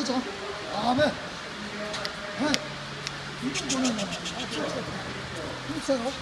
그죠? 아멘. 네. 이거는 힘세요.